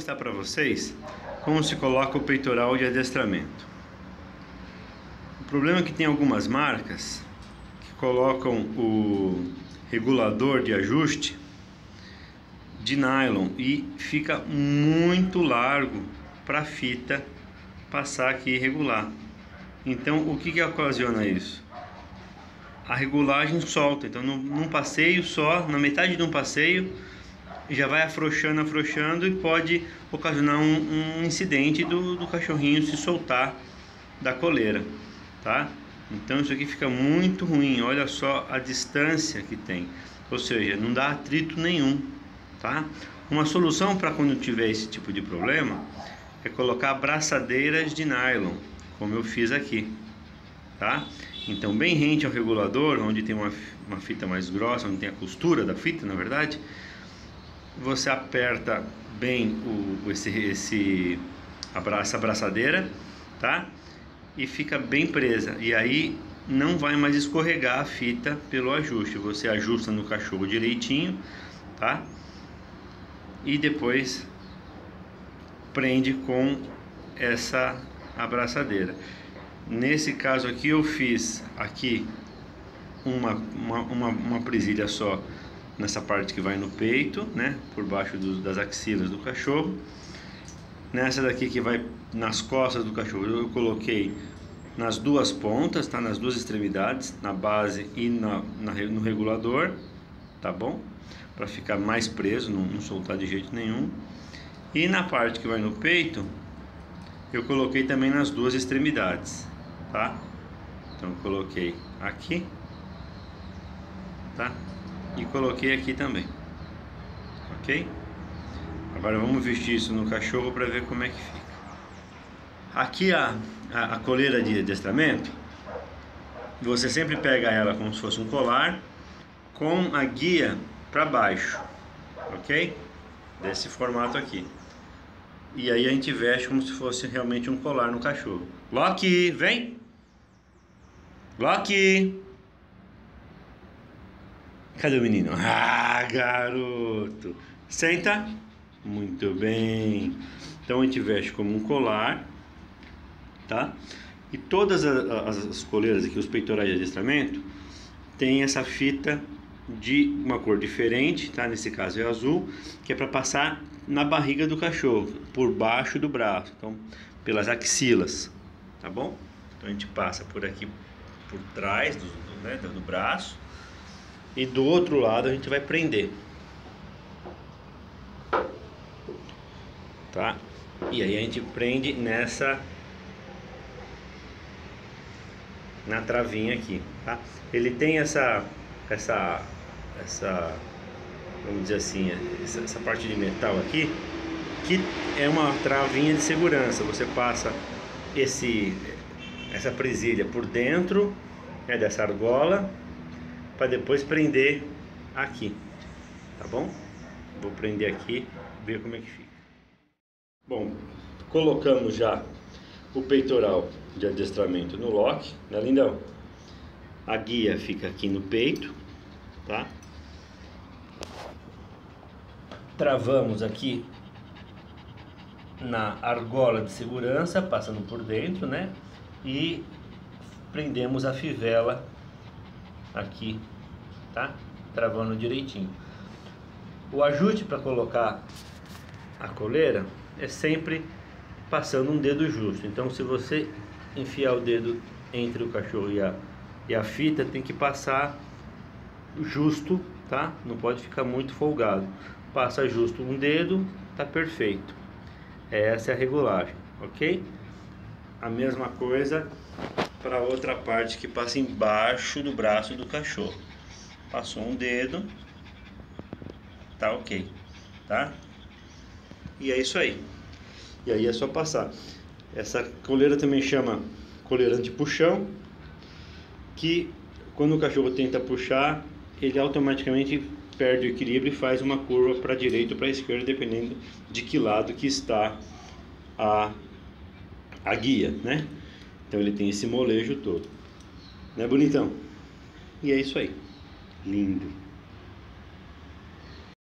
mostrar para vocês como se coloca o peitoral de adestramento. O problema é que tem algumas marcas que colocam o regulador de ajuste de nylon e fica muito largo para a fita passar aqui e regular. Então o que, que ocasiona isso? A regulagem solta, então num, num passeio só, na metade de um passeio, já vai afrouxando, afrouxando e pode ocasionar um, um incidente do, do cachorrinho se soltar da coleira, tá? Então isso aqui fica muito ruim, olha só a distância que tem, ou seja, não dá atrito nenhum, tá? Uma solução para quando tiver esse tipo de problema é colocar braçadeiras de nylon, como eu fiz aqui, tá? Então bem rente ao regulador, onde tem uma, uma fita mais grossa, onde tem a costura da fita, na verdade, você aperta bem o, esse, esse essa abraçadeira, tá? E fica bem presa. E aí não vai mais escorregar a fita pelo ajuste. Você ajusta no cachorro direitinho, tá? E depois prende com essa abraçadeira. Nesse caso aqui eu fiz aqui uma, uma, uma, uma presilha só nessa parte que vai no peito, né, por baixo do, das axilas do cachorro. Nessa daqui que vai nas costas do cachorro, eu coloquei nas duas pontas, tá, nas duas extremidades, na base e na, na no regulador, tá bom? Para ficar mais preso, não, não soltar de jeito nenhum. E na parte que vai no peito, eu coloquei também nas duas extremidades, tá? Então coloquei aqui, tá? E coloquei aqui também. Ok? Agora vamos vestir isso no cachorro para ver como é que fica. Aqui a, a, a coleira de adestramento você sempre pega ela como se fosse um colar com a guia para baixo ok? Desse formato aqui. E aí a gente veste como se fosse realmente um colar no cachorro. Loki, vem! Loki Cadê o menino? Ah, garoto! Senta. Muito bem. Então a gente veste como um colar, tá? E todas as, as coleiras aqui, os peitorais de adestramento, tem essa fita de uma cor diferente, tá? Nesse caso é azul, que é para passar na barriga do cachorro, por baixo do braço, então pelas axilas, tá bom? Então a gente passa por aqui, por trás do, do, né, do braço e do outro lado a gente vai prender. Tá? E aí a gente prende nessa na travinha aqui, tá? Ele tem essa essa essa vamos dizer assim, essa, essa parte de metal aqui que é uma travinha de segurança. Você passa esse essa presilha por dentro é dessa argola para depois prender aqui, tá bom? Vou prender aqui, ver como é que fica. Bom, colocamos já o peitoral de adestramento no lock, né lindão? A guia fica aqui no peito, tá? Travamos aqui na argola de segurança, passando por dentro, né? E prendemos a fivela aqui, tá? Travando direitinho. O ajuste para colocar a coleira é sempre passando um dedo justo. Então, se você enfiar o dedo entre o cachorro e a, e a fita, tem que passar justo, tá? Não pode ficar muito folgado. Passa justo um dedo, tá perfeito. Essa é a regulagem, ok? A mesma coisa para outra parte que passa embaixo do braço do cachorro. Passou um dedo, tá ok, tá? E é isso aí. E aí é só passar. Essa coleira também chama coleira anti-puxão, que quando o cachorro tenta puxar, ele automaticamente perde o equilíbrio e faz uma curva para a direita ou para a esquerda, dependendo de que lado que está a, a guia, né? Então ele tem esse molejo todo. Né, bonitão? E é isso aí. Lindo.